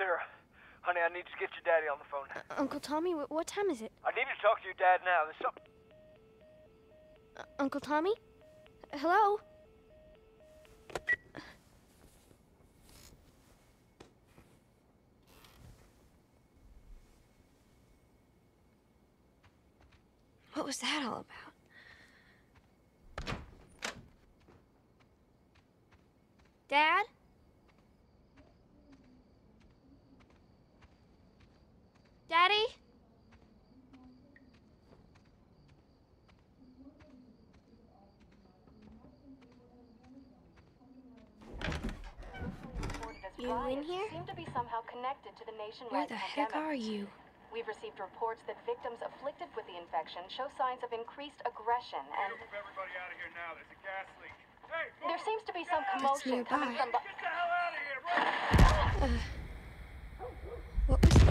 Sarah, honey, I need to get your daddy on the phone. Uncle Tommy, wh- what time is it? I need to talk to your dad now. There's something. Uh, Uncle Tommy? Hello? What was that all about? Dad? Daddy? You in here? seem to be somehow connected to the Where nationwide the heck are you? We've received reports that victims afflicted with the infection show signs of increased aggression and Move everybody out of here now. There's a gas leak. Hey, there seems to be some commotion coming from get the hell out of here, run! What was that?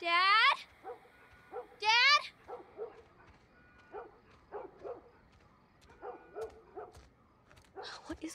Dad? Dad? What is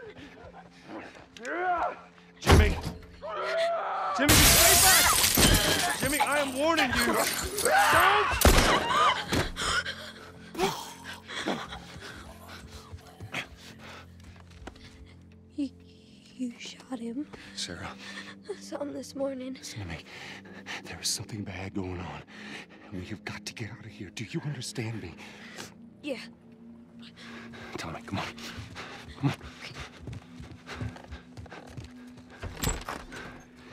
Jimmy! Jimmy, stay back! Jimmy, I am warning you. Don't! You, You shot him. Sarah, I saw him this morning. listen to me. There is something bad going on. And we have got to get out of here. Do you understand me? Yeah. Tommy, come on. Come on.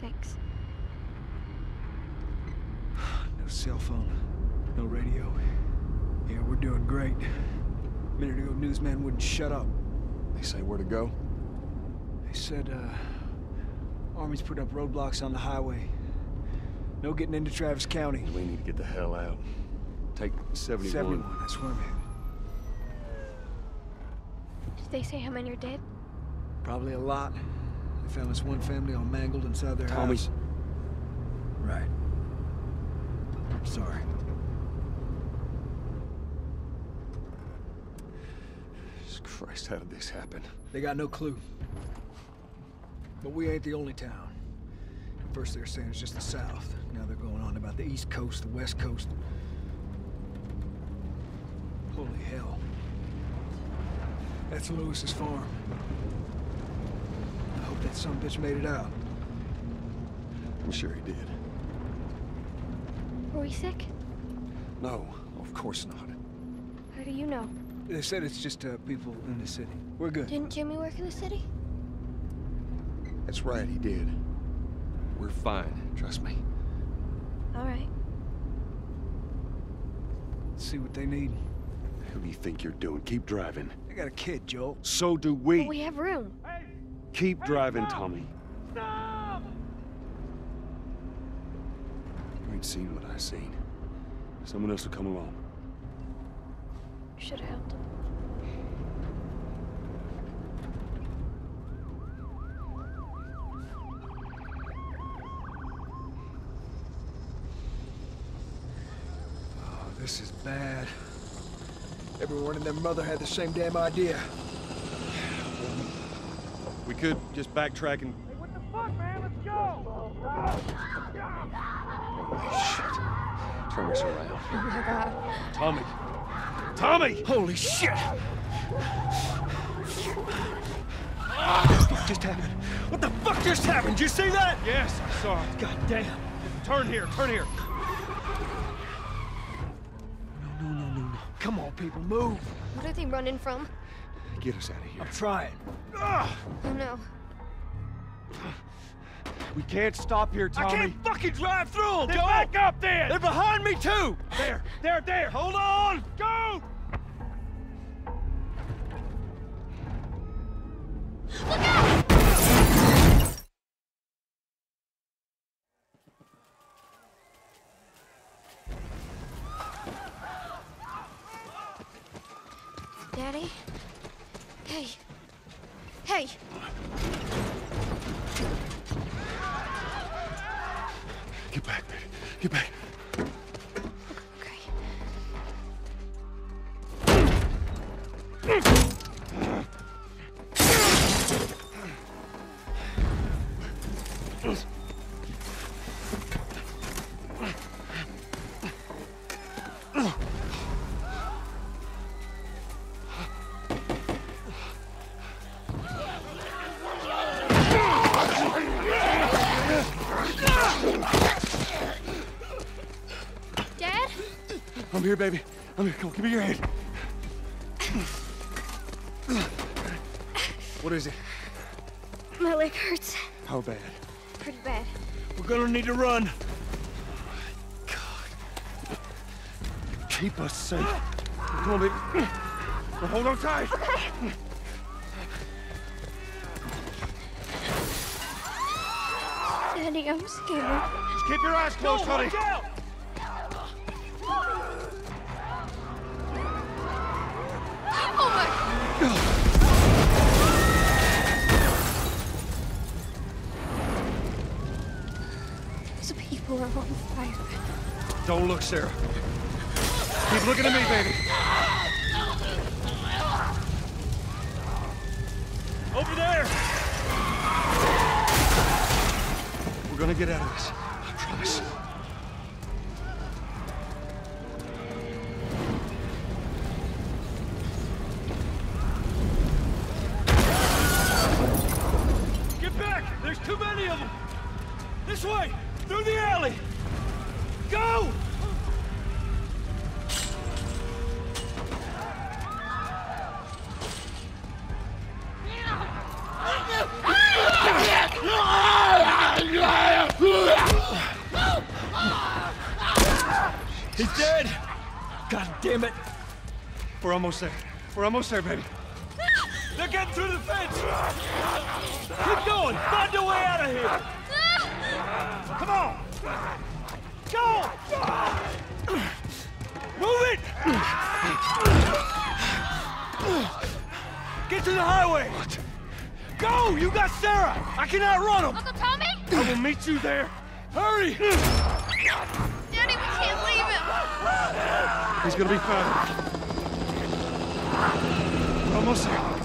Thanks. No cell phone, no radio. Yeah, we're doing great. A minute ago, newsman wouldn't shut up. They say where to go? They said, uh, Army's put up roadblocks on the highway. No getting into Travis County. We need to get the hell out. Take 71. 71, that's where I'm headed. Did they say how many are dead? Probably a lot. Found this one family all mangled inside their Tommy. house. Right. I'm sorry. Jesus Christ, how did this happen? They got no clue. But we ain't the only town. At first they were saying it's just the south. Now they're going on about the east coast, the west coast. Holy hell. That's Lewis's farm. I hope that some bitch made it out. I'm sure he did. Were we sick? No, of course not. How do you know? They said it's just uh, people in the city. We're good. Didn't Jimmy work in the city? That's right, he did. We're fine, trust me. All right. See what they need. Who do you think you're doing? Keep driving. I got a kid, Joel. So do we. But we have room. Keep driving, Tommy. Stop! You ain't seen what I seen. Someone else will come along. You should have helped him. Oh, this is bad. Everyone and their mother had the same damn idea. We could just backtrack and. What the fuck, man? Let's go! Holy shit. Turn us around. Oh my god. Tommy! Tommy! Holy shit! Ah! What the fuck just happened? What the fuck just happened? Did you see that? Yes, I saw it. God damn. Turn here, turn here. No, no, no, no. Come on, people, move. What are they running from? Get us out of here. I'm trying. Oh no. We can't stop here, Tommy. I can't fucking drive through them, Then Joel! back up then! They're behind me, too! There, there, there! Hold on! Go! Look out! Daddy? Hey. Hey! Get back, baby. Get back. Baby. I'm here. Come on, give me your hand. What is it? My leg hurts. How bad? Pretty bad. We're gonna need to run. God. Keep us safe. Come on, baby. Now hold on tight. Okay. Daddy, I'm scared. Just keep your eyes closed, honey. Look, Sarah. Keep looking at me, baby. Over there! We're gonna get out of this. We're almost there. We're almost there, baby. They're getting through the fence! Keep going! Find a way out of here! Come on! Go! Move it! Get to the highway! Go! You got Sarah! I can outrun him! Uncle Tommy? I will meet you there! Hurry! Daddy, we can't leave him. He's gonna be fine. We're almost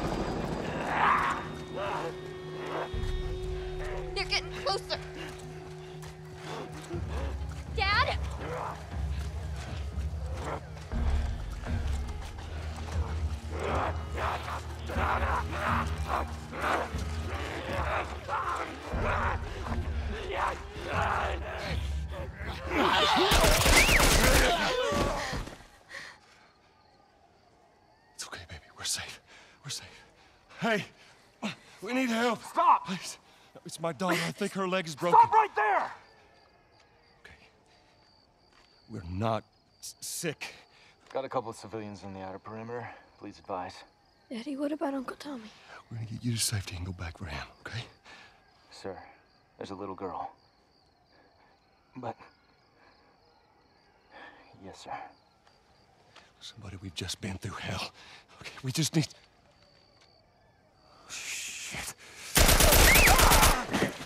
my daughter. I think her leg is broken. Stop right there! Okay. We're not s- sick. Got a couple of civilians in the outer perimeter. Please advise. Daddy, what about Uncle Tommy? We're gonna get you to safety and go back for him, okay? Sir, there's a little girl. But. Yes, sir. Somebody, we've just been through hell. Okay, we just need. Shit.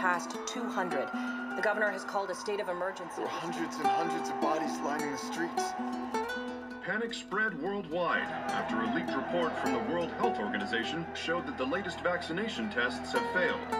Deaths has passed 200. The governor has called a state of emergency. There are hundreds and hundreds of bodies lining the streets. Panic spread worldwide after a leaked report from the World Health Organization showed that the latest vaccination tests have failed.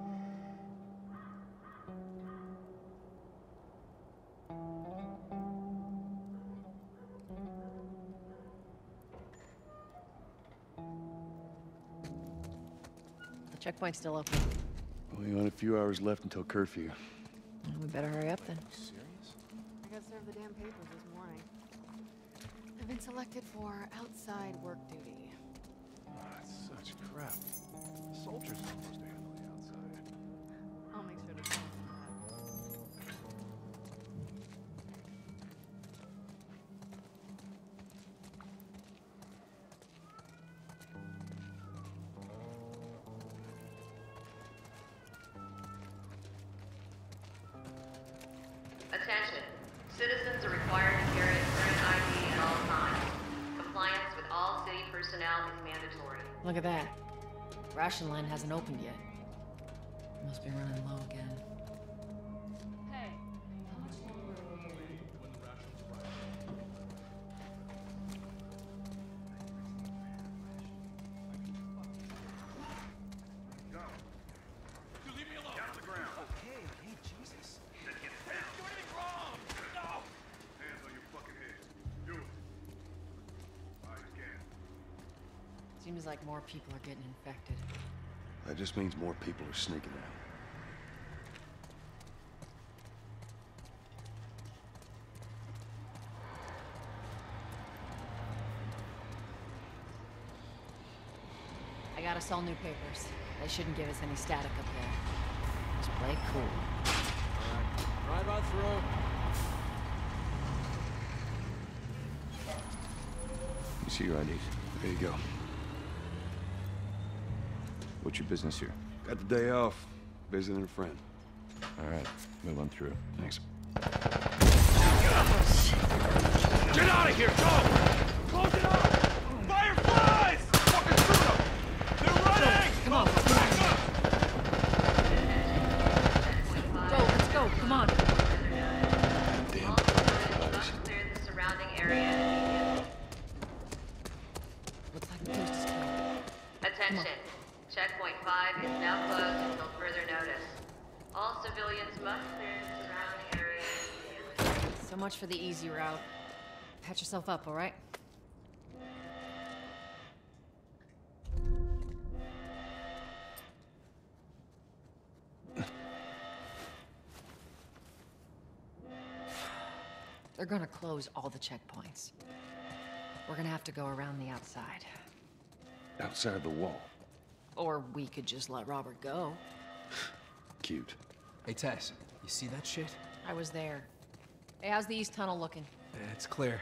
Checkpoint's still open. Only got a few hours left until curfew. Well, we better hurry up then. serious? I gotta serve the damn papers this morning. I've been selected for outside work duty. That's such crap. The soldiers are Citizens are required to carry a current ID at all times. Compliance with all city personnel is mandatory. Look at that. Ration line hasn't opened yet. Must be running low again. Getting infected. That just means more people are sneaking out. I gotta sell new papers. They shouldn't give us any static up there. Just play it cool. Drive on through. You see your IDs. There you go. What's your business here? Got the day off. Visiting a friend. All right, move on through. Thanks. Get out of here, go! Yourself up, all right? They're gonna close all the checkpoints. We're gonna have to go around the outside. Outside the wall. Or we could just let Robert go. Cute. Hey, Tess, you see that shit? I was there. Hey, how's the east tunnel looking? It's clear.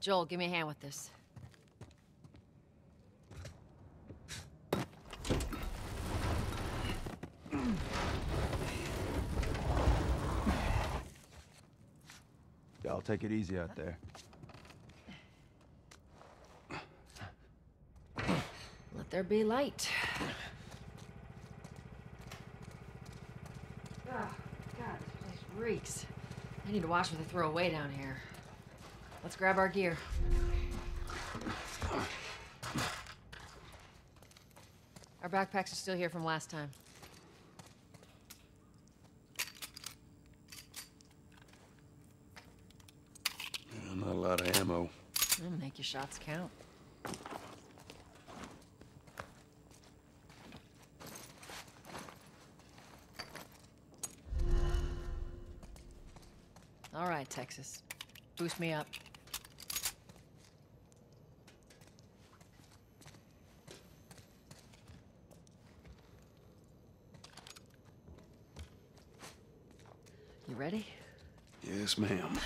Joel, give me a hand with this. Y'all take it easy out there. Let there be light. Oh, God, this place reeks. I need to watch what they throw away down here. Let's grab our gear. Our backpacks are still here from last time. Yeah, not a lot of ammo. That'll make your shots count. All right, Texas. Boost me up. You ready? Yes, ma'am.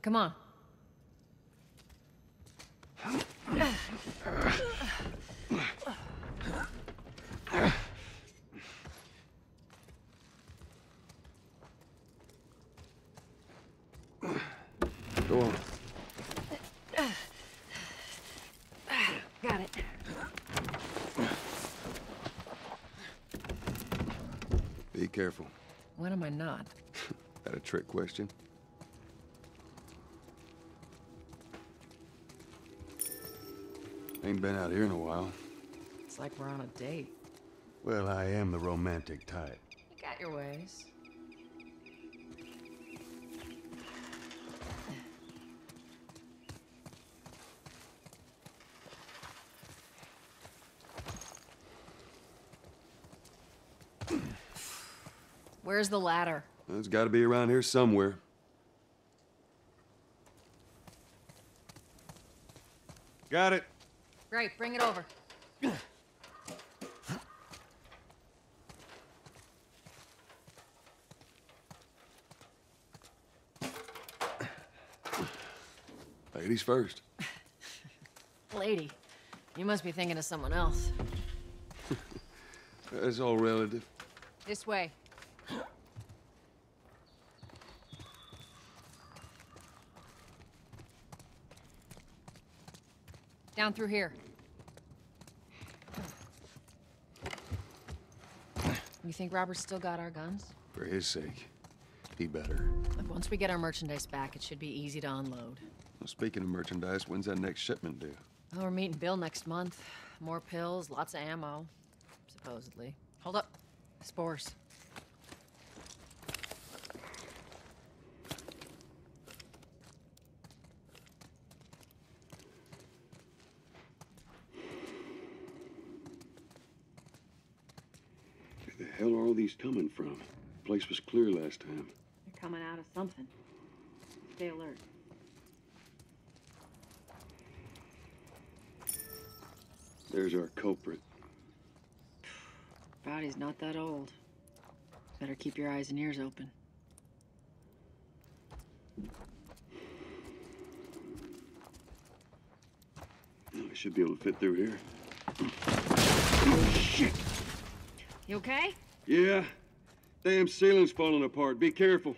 Come on. Go on. Got it. Be careful. When am I not? That a trick question? Ain't been out here in a while. It's like we're on a date. Well, I am the romantic type. You got your ways. Where's the ladder? It's got to be around here somewhere. Got it. Great, bring it over. Ladies first. Lady, you must be thinking of someone else. It's all relative. This way. Down through here. You think Robert's still got our guns? For his sake, he better. Look, once we get our merchandise back, it should be easy to unload. Well, speaking of merchandise, when's that next shipment due? Oh, we're meeting Bill next month. More pills, lots of ammo. Supposedly. Hold up. Spores. All these coming from? The place was clear last time. They're coming out of something. Stay alert. There's our culprit. Body's not that old. Better keep your eyes and ears open. I should be able to fit through here. Shit! You okay? Yeah. Damn ceiling's falling apart. Be careful.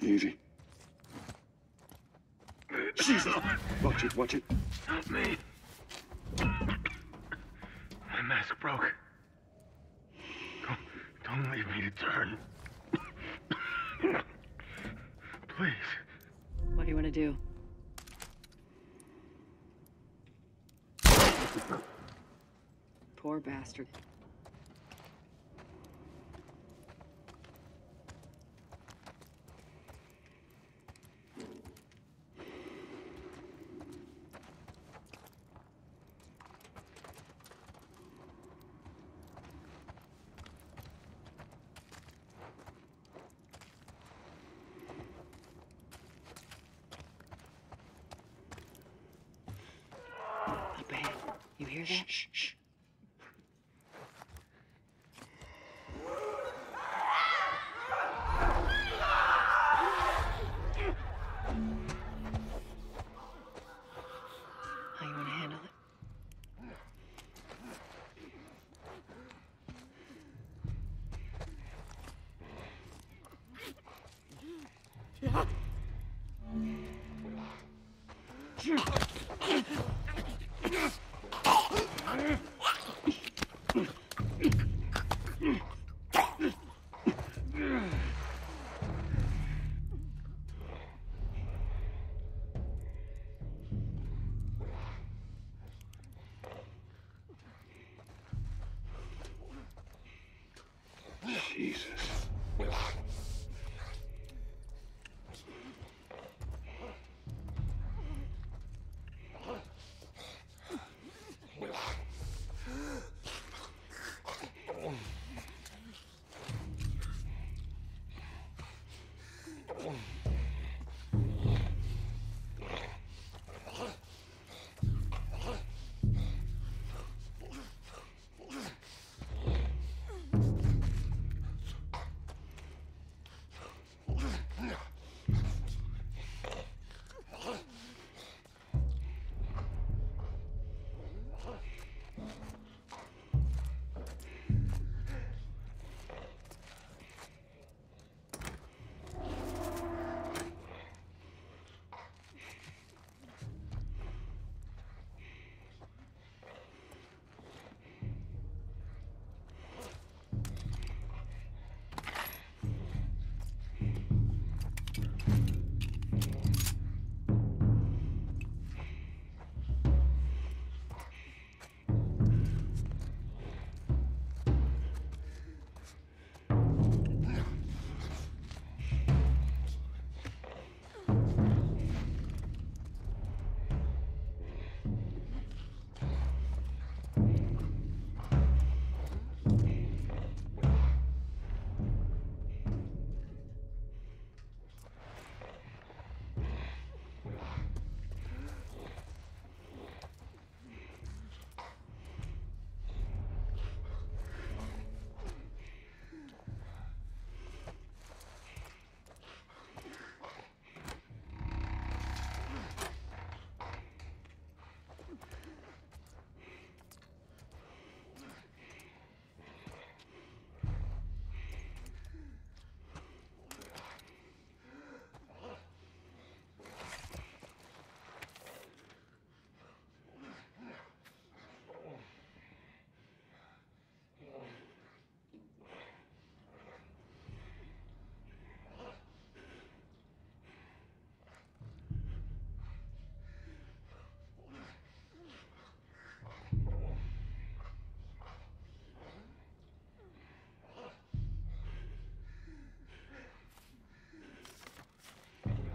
Easy. Jesus! Watch it, watch it. Help me. My mask broke. Don't, don't leave me to turn. Please. What do you want to do? Poor bastard. You hear that? Shh,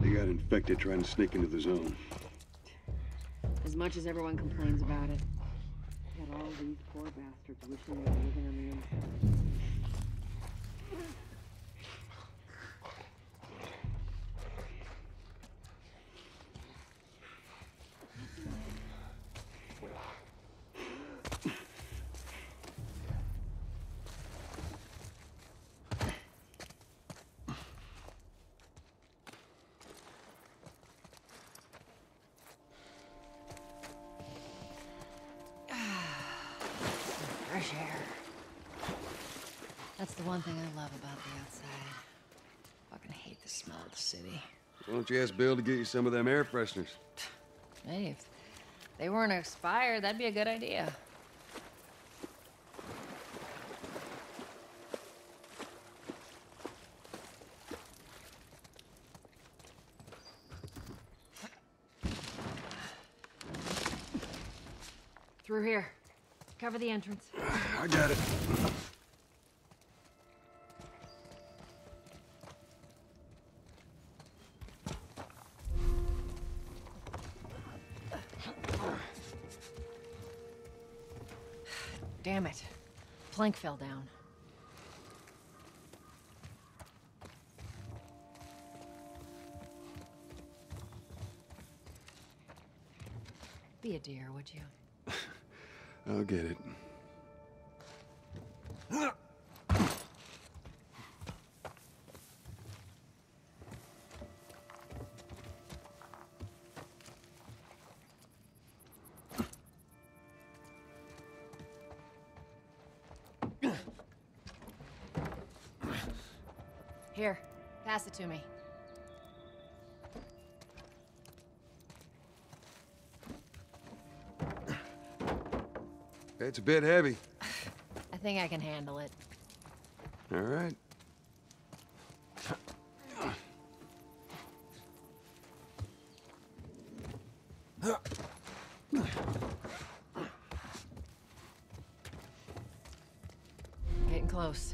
They got infected trying to sneak into the zone. As much as everyone complains about it. All these poor bastards wishing they were living on the inside. Don't you ask Bill to get you some of them air fresheners? Hey, if they weren't expired, that'd be a good idea. Through here. Cover the entrance. I got it. Plank fell down. Be a dear, would you? I'll get it. to me. It's a bit heavy. I think I can handle it. All right. Getting close.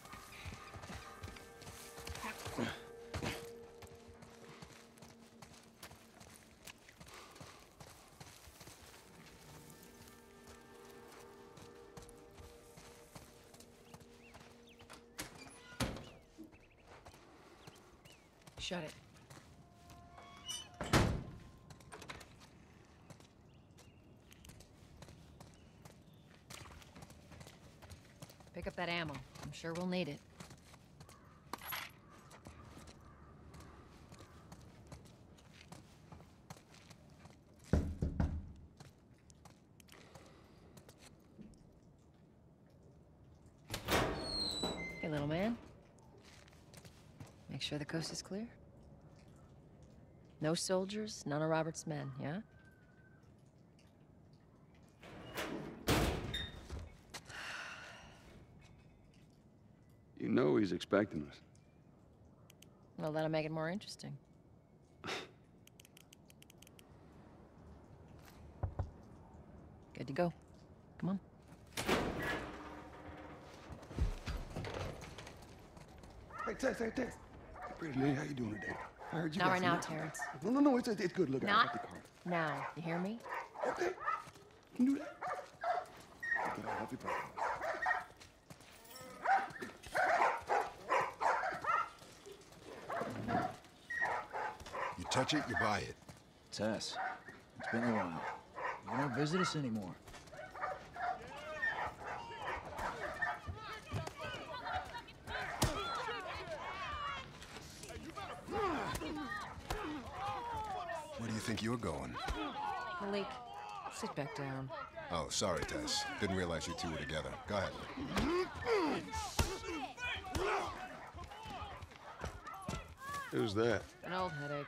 Sure we'll need it. Hey, little man. Make sure the coast is clear. No soldiers, none of Robert's men, yeah? You know he's expecting us. Well, that'll make it more interesting. Good to go. Come on. Hey, Tess, hey, Tess. Hey, pretty lady, how you doing today? I heard you Not got right now, nuts. Terrence. No, no, no, it's, it's good. Look, I Not got the card. now. You hear me? Okay. You can do that. Okay, I'll help you back. You touch it, you buy it. Tess, it's been a while. You don't visit us anymore. Where do you think you're going? Malik, sit back down. Oh, sorry, Tess. Didn't realize you two were together. Go ahead. Who's that? An old headache.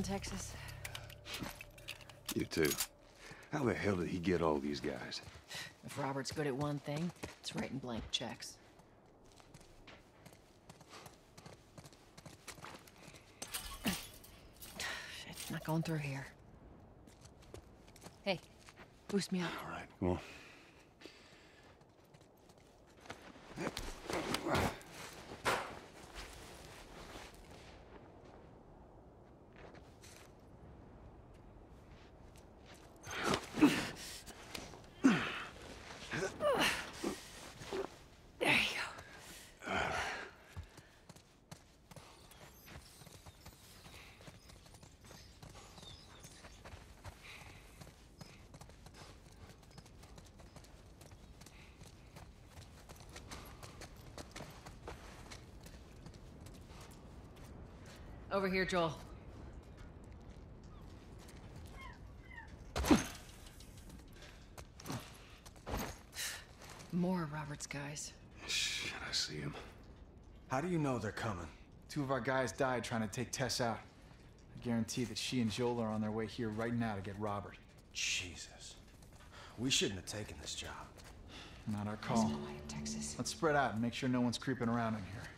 Nicely done, Texas. You too. How the hell did he get all these guys? If Robert's good at one thing, it's writing blank checks. Shit, not going through here. Hey, boost me up. All right, come on. Over here, Joel. More Robert's guys. Shit, I see him. How do you know they're coming? Two of our guys died trying to take Tess out. I guarantee that she and Joel are on their way here right now to get Robert. Jesus. We shouldn't have taken this job. Not our call. Texas. Let's spread out and make sure no one's creeping around in here.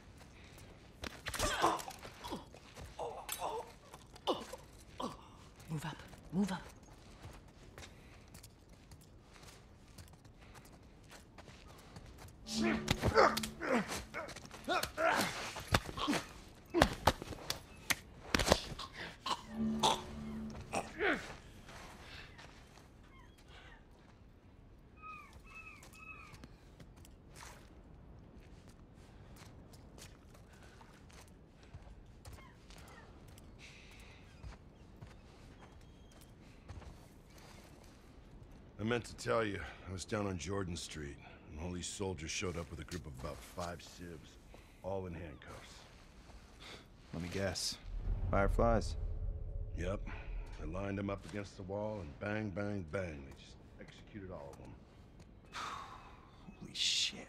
Move up. Meant to tell you, I was down on Jordan Street, and all these soldiers showed up with a group of about five civs, all in handcuffs. Let me guess. Fireflies? Yep. They lined them up against the wall, and bang, bang, bang, they just executed all of them. Holy shit.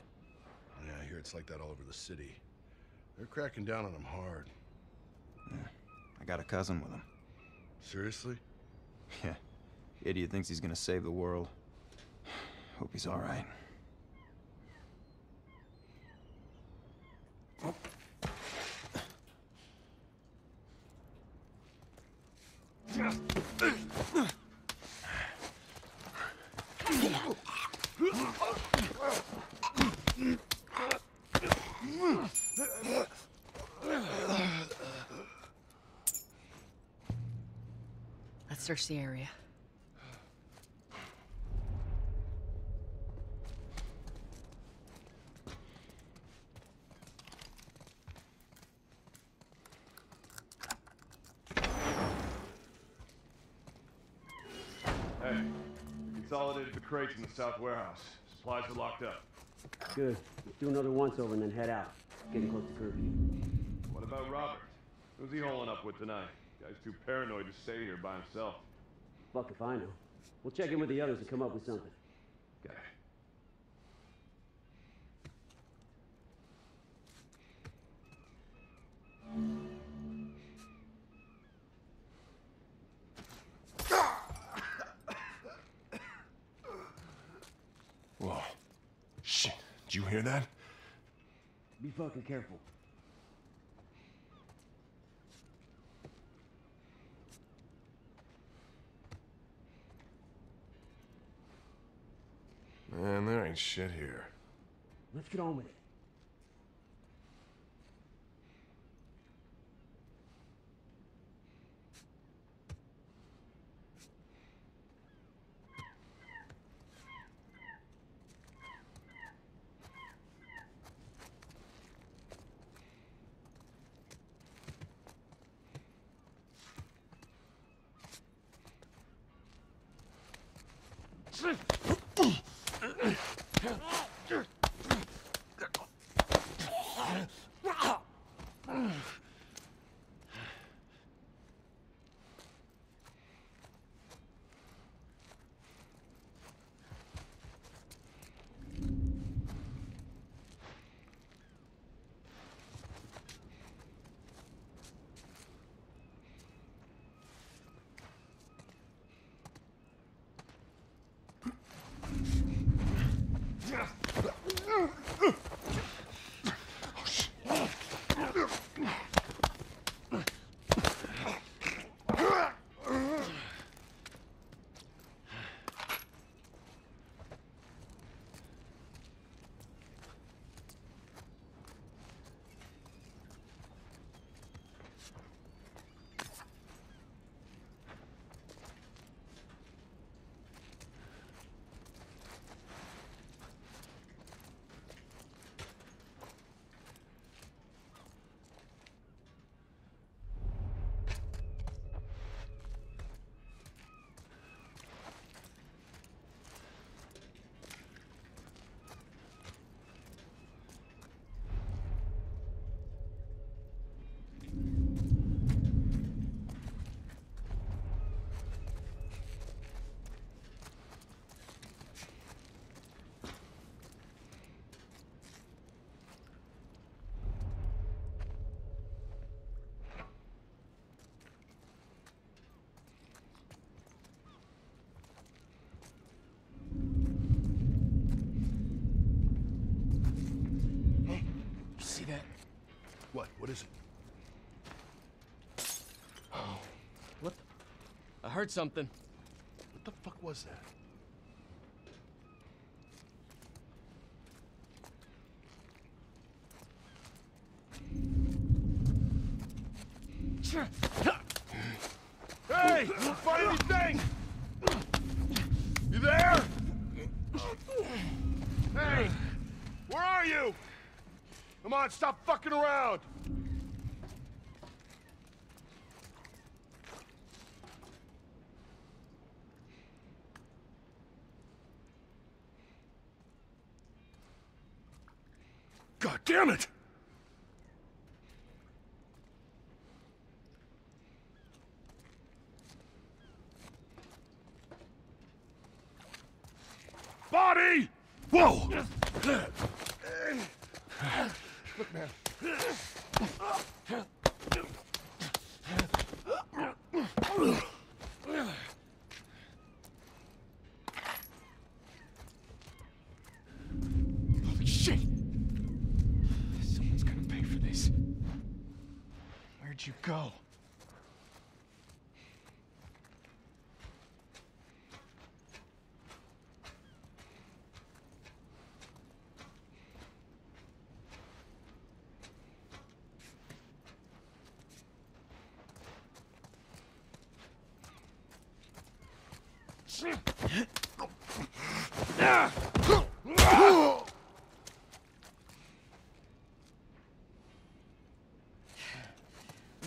Yeah, I hear it's like that all over the city. They're cracking down on them hard. Yeah. I got a cousin with him. Seriously? Yeah. Idiot thinks he's gonna save the world. Hope he's alright. Let's search the area. Hey, consolidated the crates in the south warehouse. Supplies are locked up. Good. Let's do another once over and then head out. Getting close to curfew. What about Robert? Who's he holing up with tonight? Guy's too paranoid to stay here by himself. Fuck if I know. We'll check in with the others and come up with something. Okay. Whoa. Shit. Did you hear that? Be fucking careful. Man, there ain't shit here. Let's get on with it. What? What is it? Oh. What? I heard something. What the fuck was that? Hey! Find anything! You there? Hey! Where are you? Come on, stop fucking around! God damn it! Body! Whoa! Look, man. Holy shit! Someone's gonna pay for this. Where'd you go? We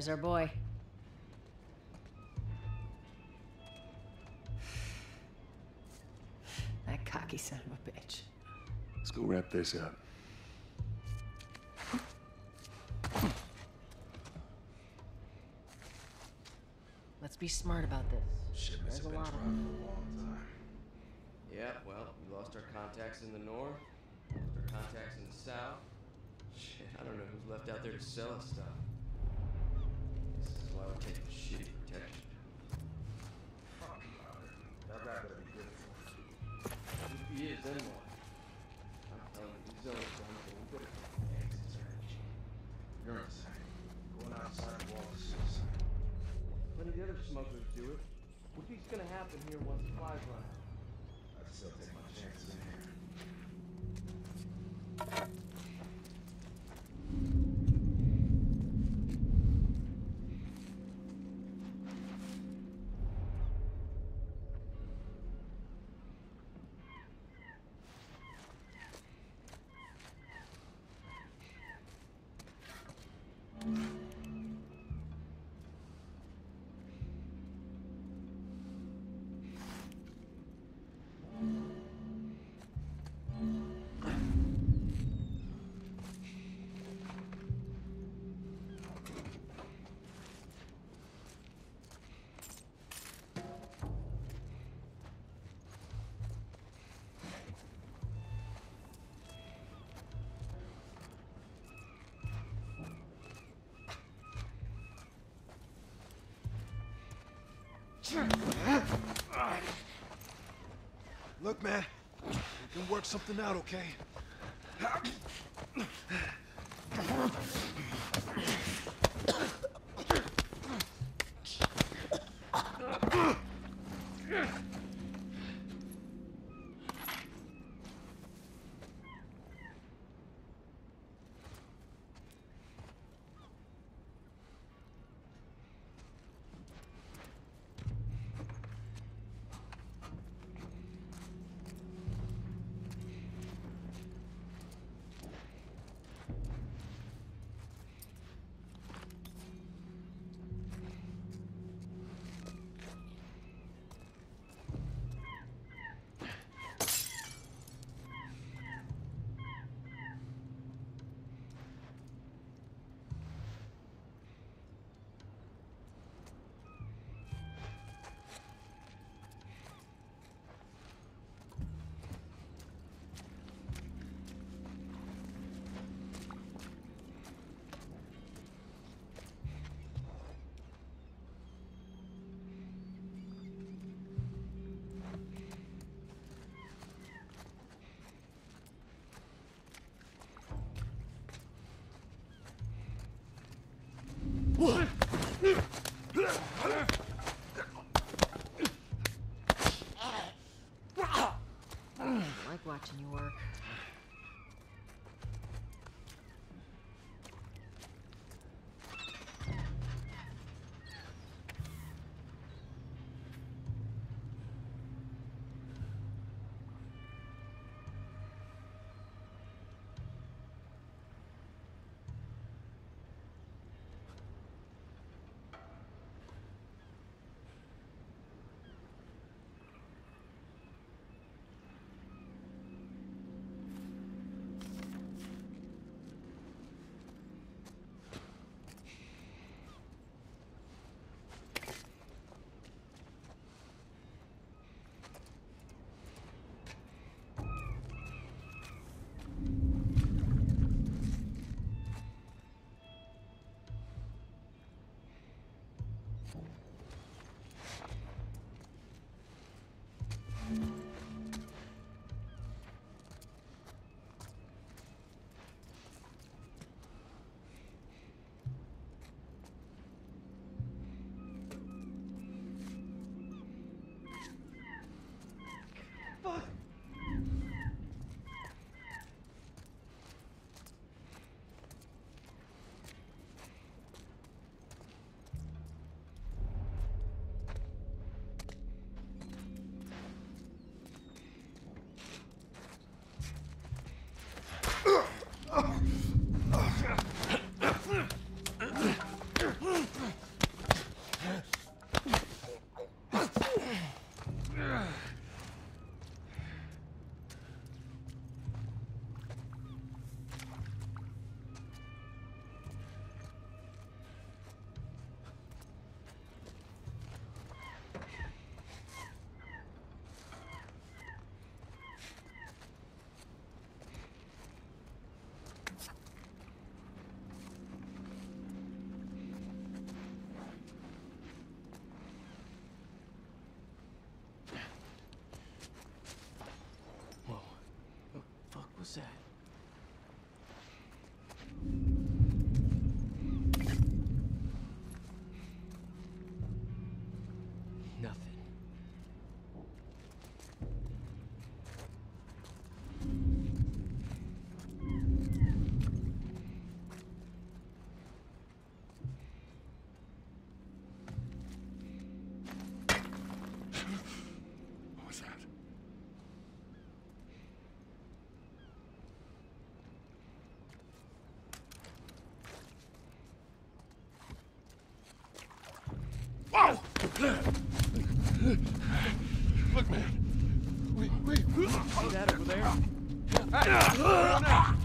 There's our boy. That cocky son of a bitch. Let's go wrap this up. Let's be smart about this. Shipments have been trying for a long time. Yeah, well, we lost our contacts in the north, lost our contacts in the south. Shit, I don't know who's left out there to sell us stuff. This is why we're taking shitty protection. Fuck Robert. That guy better be good for us. If he is, then what? I'm telling you, these zones are something we better take exits early. You're insane. Going outside the walls is suicide. Plenty of the other smugglers do it. What do you think's gonna happen here once the flies run out? I'd still take Look, man, we can work something out, okay? I like watching you work. Ugh. Look, man. Wait, wait. See that over there? You ah.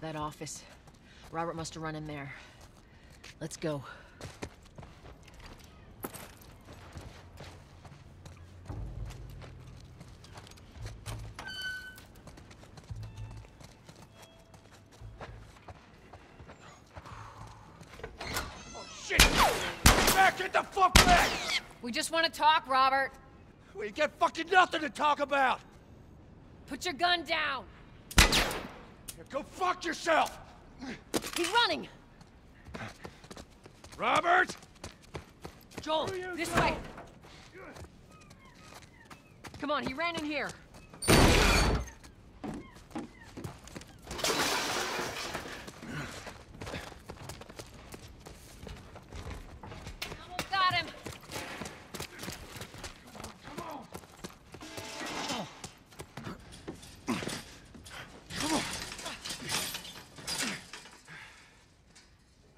That office. Robert must have run in there. Let's go. Oh, shit! Back! Get the fuck back! We just want to talk, Robert. We got fucking nothing to talk about! Put your gun down. Go fuck yourself! He's running. Robert! Joel, this way. Come on, he ran in here. Almost got him. Oh,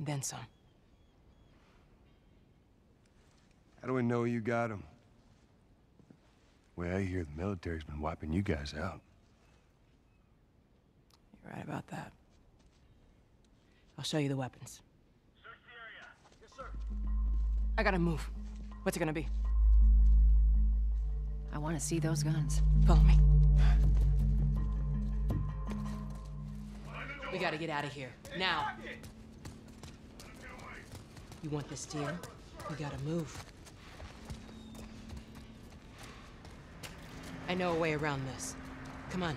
then some. How do we know you got them? Well, I hear the military's been wiping you guys out. You're right about that. I'll show you the weapons. Search the area. Yes, sir. I gotta move. What's it gonna be? I want to see those guns. Follow me. We gotta get out of here. Now. You want this deal? We gotta move. I know a way around this. Come on.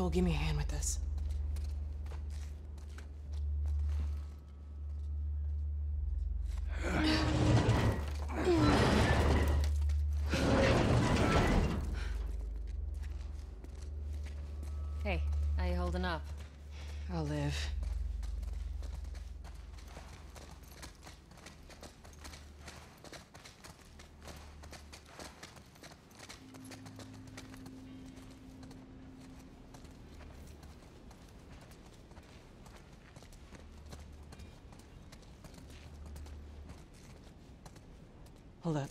Joel, give me a hand with this. Hey, how you holding up? I'll live. Hold up.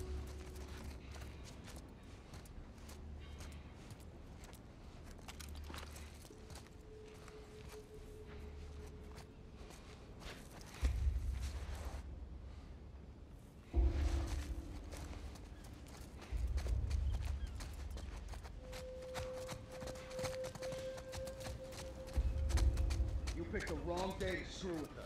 The wrong day to screw with us.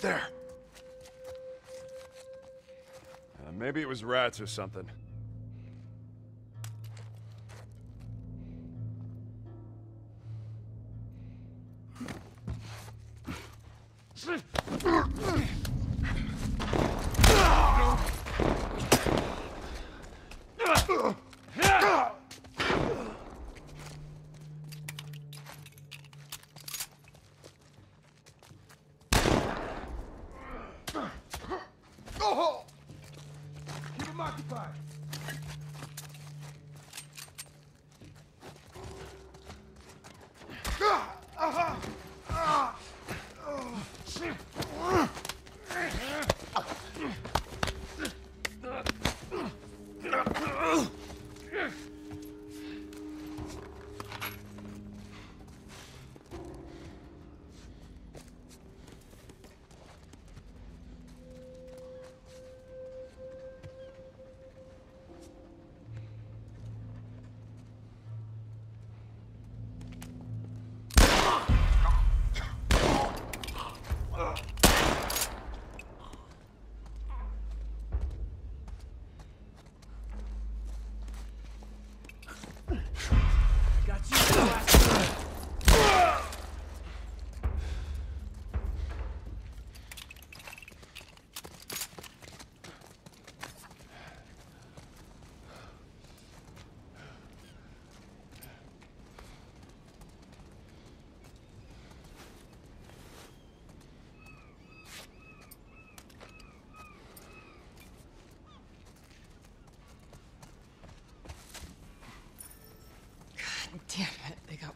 There? Uh, maybe it was rats or something.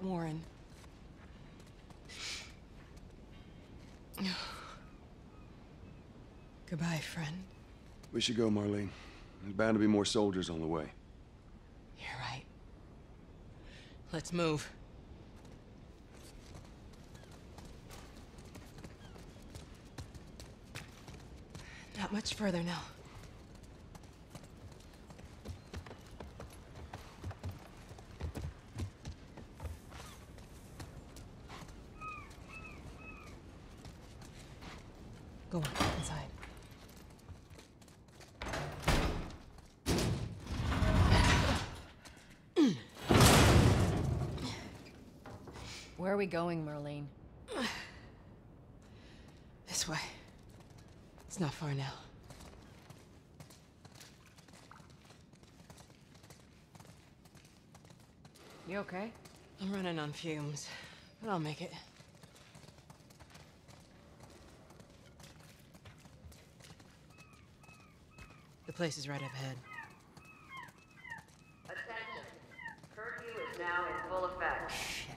Warren. Goodbye, friend. We should go, Marlene. There's bound to be more soldiers on the way. You're right. Let's move. Not much further now. Go on, inside. Where are we going, Marlene? This way. It's not far now. You okay? I'm running on fumes, but I'll make it. The place is right up ahead. Attention. Curfew is now in full effect.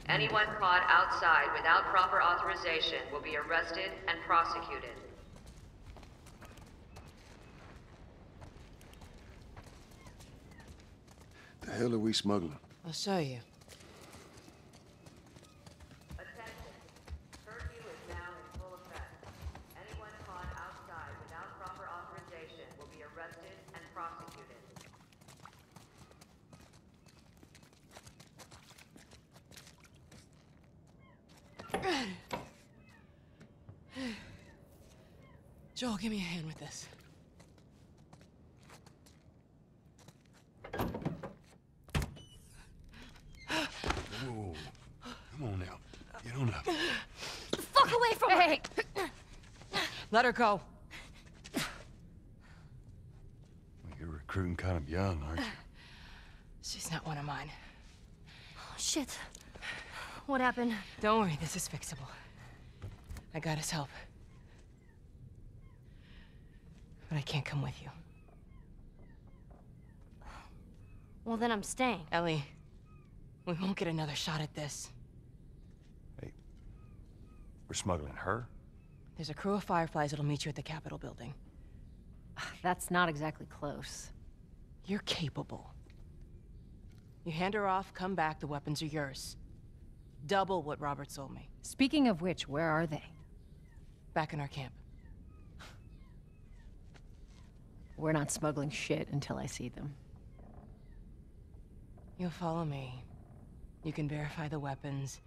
Anyone caught outside without proper authorization will be arrested and prosecuted. The hell are we smuggling? I'll show you. Attention. Curfew is now in full effect. Anyone caught outside without proper authorization will be arrested and prosecuted. Joel, give me a hand with this. Whoa. Come on now. Get on up. Fuck away from hey. Let her go. You're recruiting kind of young, aren't you? She's not one of mine. Oh, shit. What happened? Don't worry, this is fixable. I got his help. But I can't come with you. Well, then I'm staying. Ellie, we won't get another shot at this. Hey, we're smuggling her? There's a crew of Fireflies that'll meet you at the Capitol building. Ah, that's not exactly close. You're capable. You hand her off, come back, the weapons are yours. Double what Robert sold me. Speaking of which, where are they? Back in our camp. We're not smuggling shit until I see them. You'll follow me. You can verify the weapons.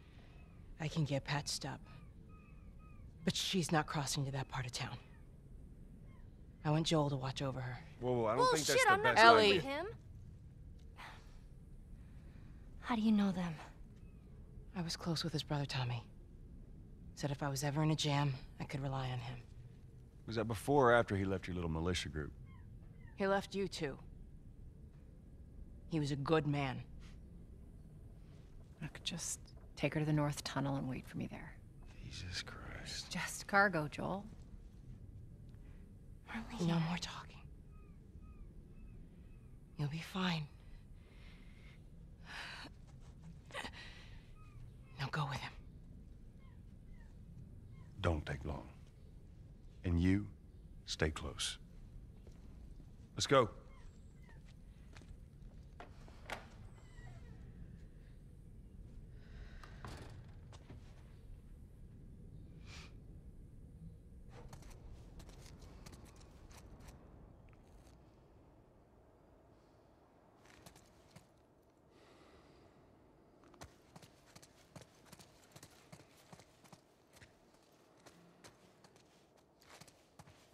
I can get patched up. But she's not crossing to that part of town. I want Joel to watch over her. Whoa, whoa, I don't Bullshit, think that's the I'm best going Ellie. him. How do you know them? I was close with his brother Tommy. Said if I was ever in a jam, I could rely on him. Was that before or after he left your little militia group? He left you too. He was a good man. I could just take her to the North Tunnel and wait for me there. Jesus Christ. Just cargo, Joel. Marlene. No more talking. You'll be fine. Now go with him. Don't take long. And you, stay close. Let's go.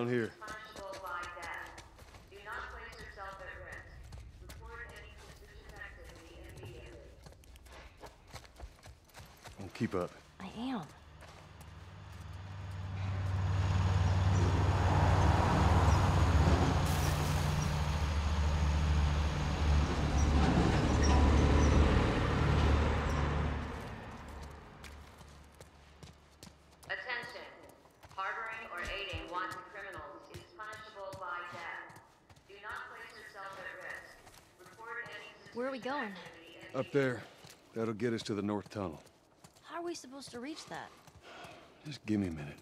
immediately. Don't keep up. I am. Attention. Harboring or aiding wanted criminals is punishable by death. Do not place yourself at risk. Report any Where are we going? Up there. That'll get us to the north tunnel. How are we supposed to reach that? Just give me a minute.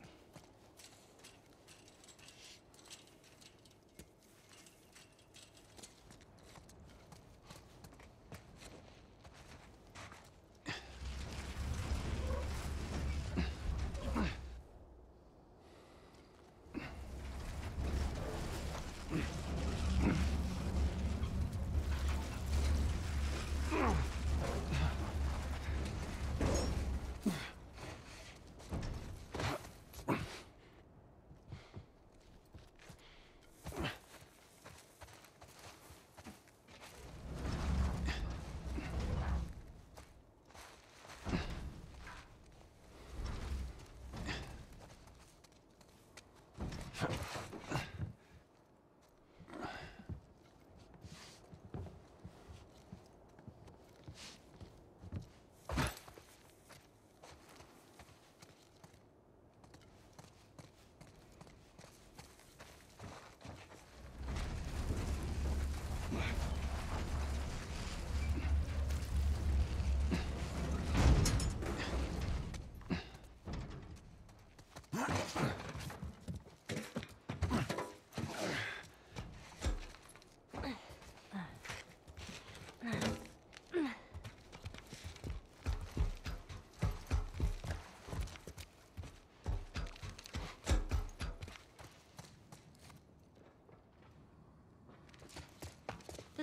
Huh?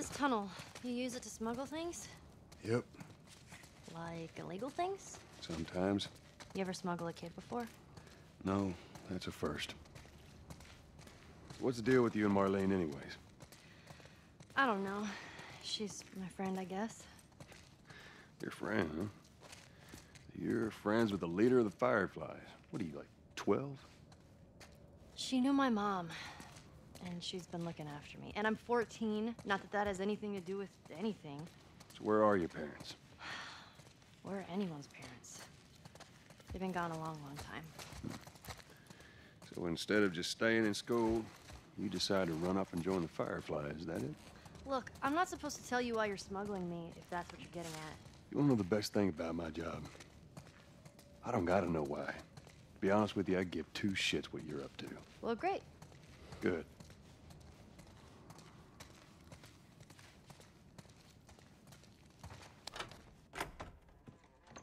This tunnel, you use it to smuggle things? Yep. Like illegal things? Sometimes. You ever smuggle a kid before? No, that's a first. What's the deal with you and Marlene, anyways? I don't know. She's my friend, I guess. Your friend, huh? You're friends with the leader of the Fireflies. What are you, like 12? She knew my mom, and she's been looking after me. And I'm 14. Not that that has anything to do with anything. So where are your parents? Or anyone's parents. They've been gone a long, long time. So instead of just staying in school, you decide to run off and join the Fireflies, is that it? Look, I'm not supposed to tell you why you're smuggling me, if that's what you're getting at. You wanna know the best thing about my job? I don't gotta know why. To be honest with you, I give two shits what you're up to. Well, great. Good.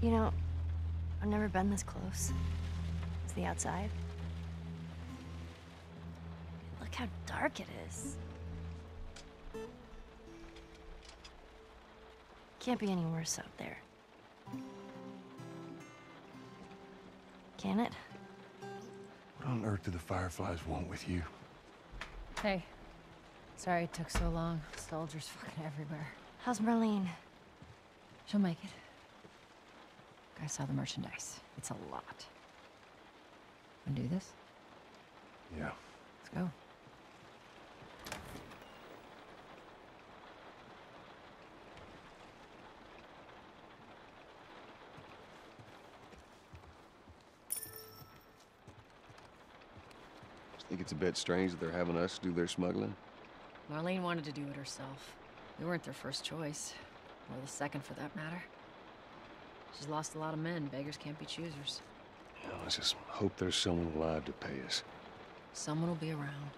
You know, I've never been this close. It's the outside. Look how dark it is. Can't be any worse out there. Can it? What on earth do the Fireflies want with you? Hey. Sorry it took so long. Soldiers fucking everywhere. How's Marlene? She'll make it. I saw the merchandise. It's a lot. Wanna do this? Yeah. Let's go. I Think it's a bit strange that they're having us do their smuggling? Marlene wanted to do it herself. We weren't their first choice. Or the second, for that matter. She's lost a lot of men. Beggars can't be choosers. Yeah, let's just hope there's someone alive to pay us. Someone will be around.